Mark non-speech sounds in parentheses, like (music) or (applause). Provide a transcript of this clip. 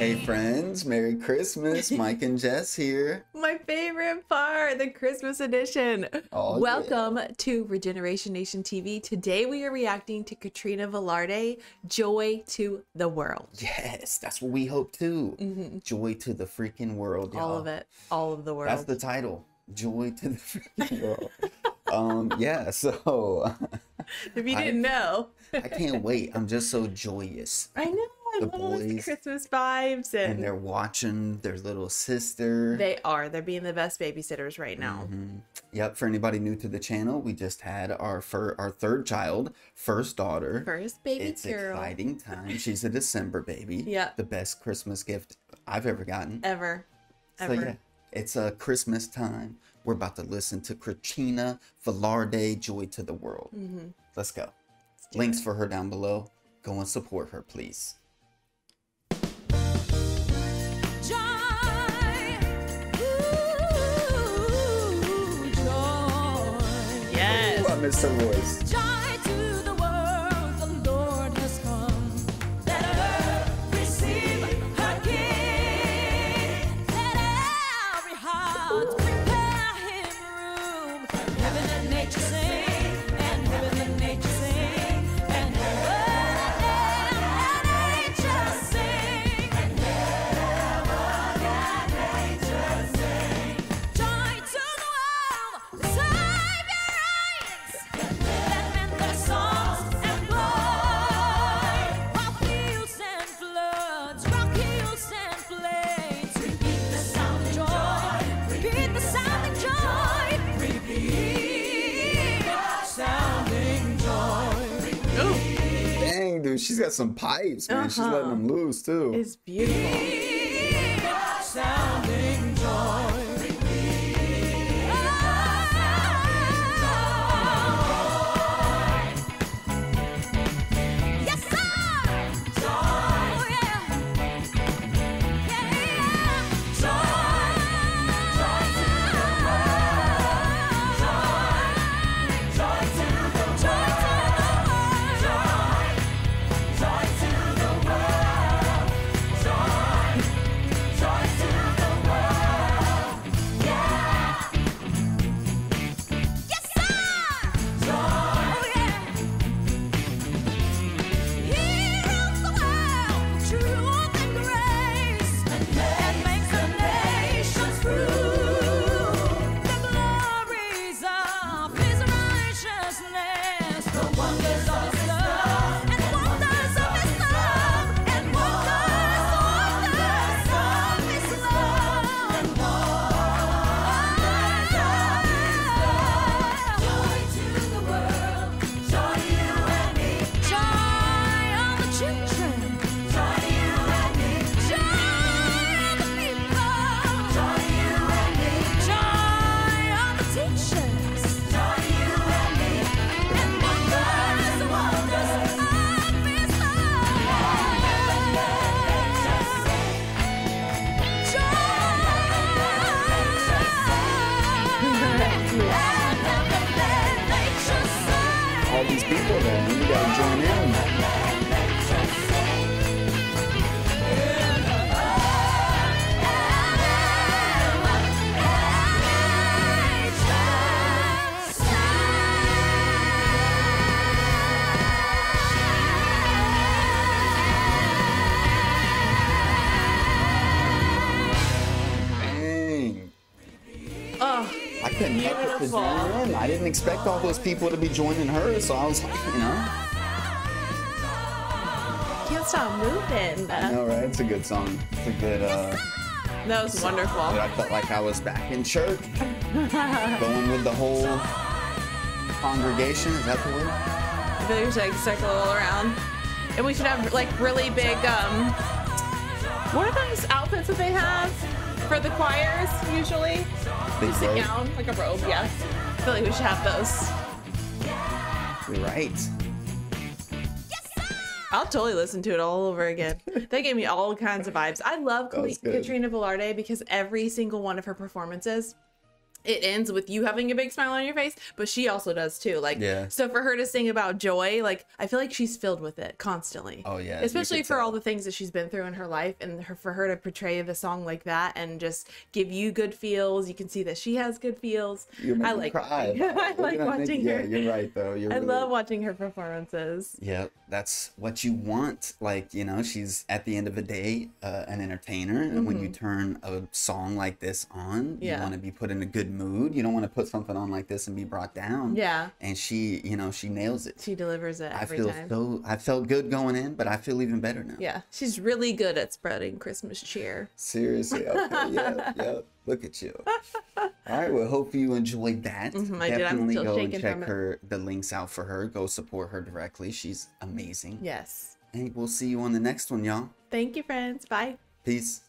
Hey (laughs) friends, Merry Christmas. Mike and Jess here. My favorite part, the Christmas edition. Oh, yeah. Welcome to Regeneration Nation TV. Today we are reacting to Katrina Velarde, Joy to the World. Yes, that's what we hope too. Joy to the freaking world. All of it, all of the world. That's the title. Joy to the freaking (laughs) world. um, yeah, so if you (laughs) didn't know. I can't wait. I'm just so joyous. I know, I The (laughs) boys, Christmas vibes. And, And they're watching their little sister. they are. They're being the best babysitters right now. Mhm. Yep, for anybody new to the channel, we just had our fir- our third child, first daughter. First baby it's girl exciting time. She's a (laughs) December baby. Yeah. The best Christmas gift I've ever gotten. ever. Ever. So yeah, it's a Christmas time. We're about to listen to Katrina Velarde, Joy to the World. Mm-hmm. Let's go. Links for her down below. Go and support her, please. I voice. Dude, she's got some pipes, man. She's Uh-huh. letting them loose too. it's beautiful. You gotta join in. Dang. Oh, I couldn't help but to Beautiful. join in. I didn't expect all those people to be joining her, so I was like, you know. can't stop moving. I know, right? It's a good song. It's a good, uh, That was wonderful. I felt like I was back in church, going with the whole congregation. Is that the word? There's like circle all around. And we should have like really big um what are those outfits that they have for the choirs usually? Big Just a gown, like a robe, yeah. I feel like we should have those. You're right. I'll totally listen to it all over again. (laughs) They gave me all kinds of vibes. I love That was good. Katrina Velarde because every single one of her performances it ends with you having a big smile on your face, but she also does too. Like, Yeah. so for her to sing about joy, like, I feel like she's filled with it constantly. Oh, yeah, Especially for all the things that she's been through in her life and her, for her to portray the song like that and just give you good feels. You can see that she has good feels. I like cry. (laughs) I like watching yeah, her. you're right though. You're I really- love watching her performances. Yeah, that's what you want. Like, you know, she's at the end of the day uh, an entertainer. And when you turn a song like this on, Mm-hmm. Yeah. you want to be put in a good mood. You don't want to put something on like this and be brought down. Yeah. And she, you know, she nails it. She delivers it I feel time. so, I felt good going in, but I feel even better now. yeah, she's really good at spreading Christmas cheer. Seriously. Okay. yeah. (laughs) Yeah. Look at you. All right. Well, hope you enjoyed that. Mm-hmm, I did. I'm Definitely go and check her, the links out for her. Go support her directly. She's amazing. Yes. And we'll see you on the next one, y'all. Thank you, friends. Bye. Peace.